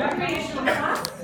recreational class.